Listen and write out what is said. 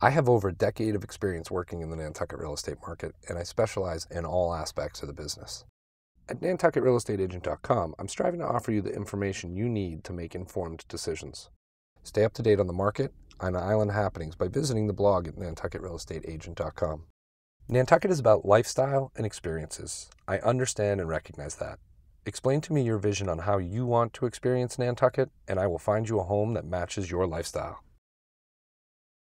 I have over a decade of experience working in the Nantucket real estate market, and I specialize in all aspects of the business. At NantucketRealEstateAgent.com, I'm striving to offer you the information you need to make informed decisions. Stay up to date on the market and island happenings by visiting the blog at NantucketRealEstateAgent.com. Nantucket is about lifestyle and experiences. I understand and recognize that. Explain to me your vision on how you want to experience Nantucket, and I will find you a home that matches your lifestyle.